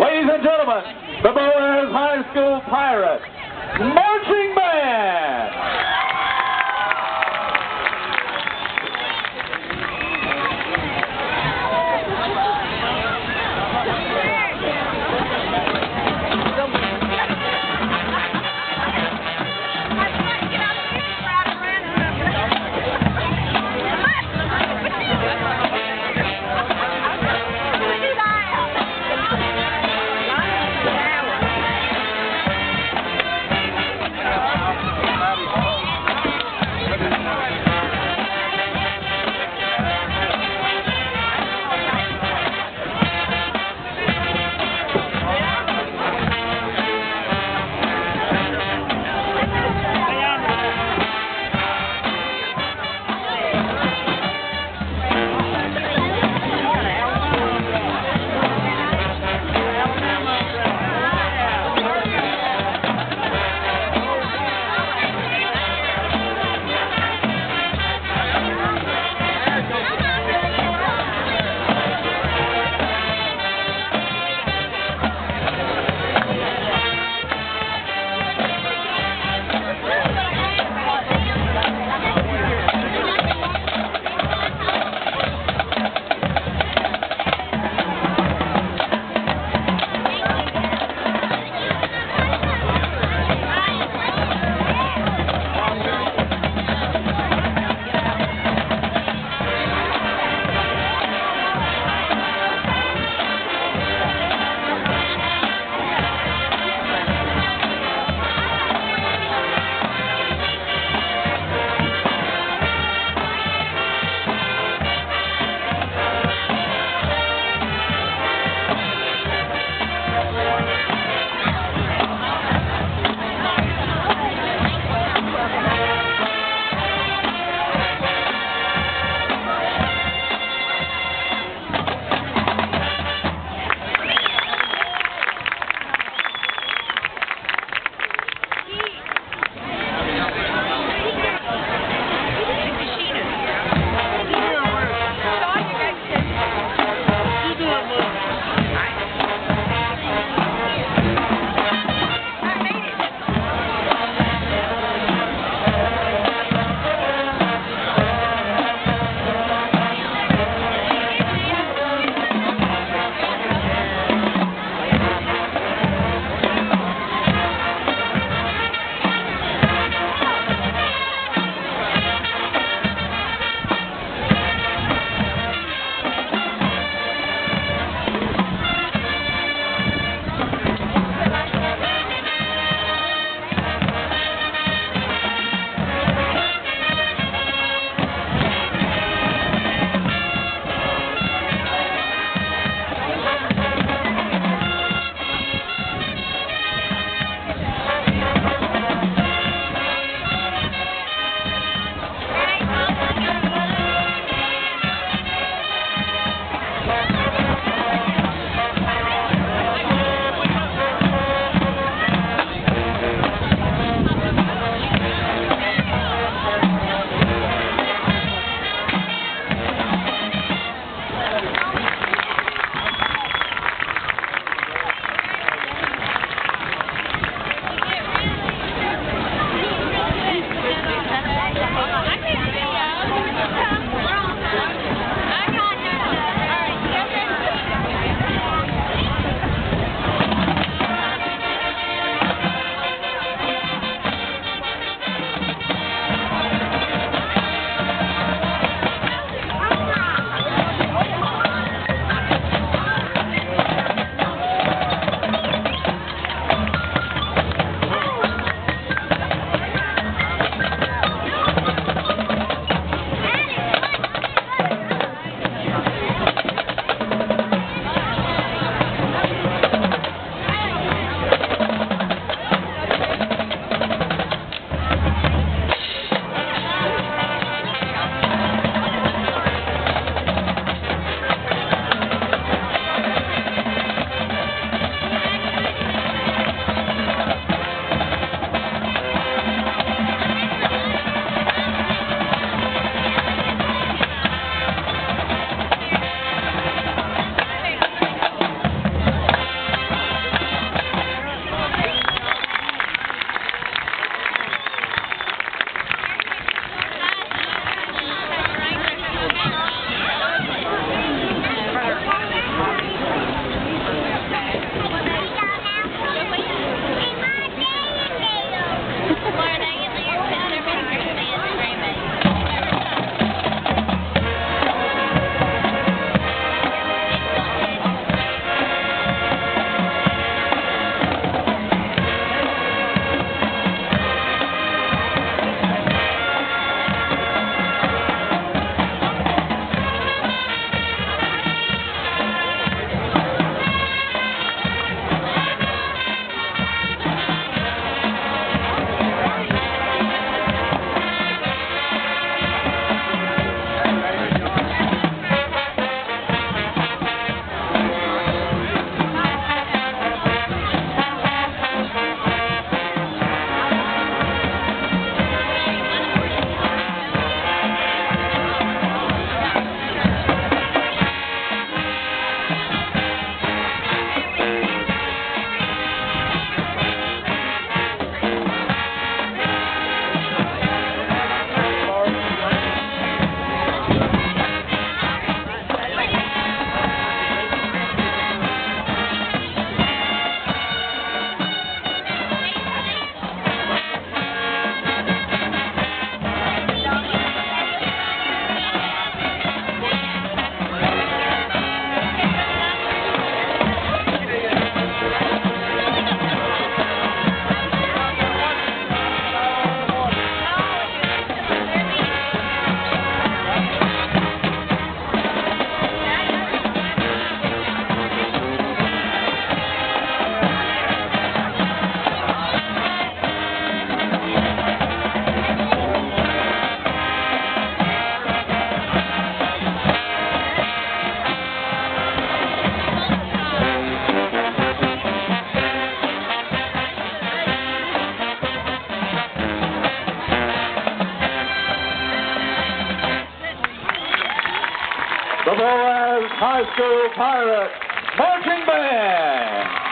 Ladies and gentlemen, the Boaz High School Pirates High School Pirates Marching Band.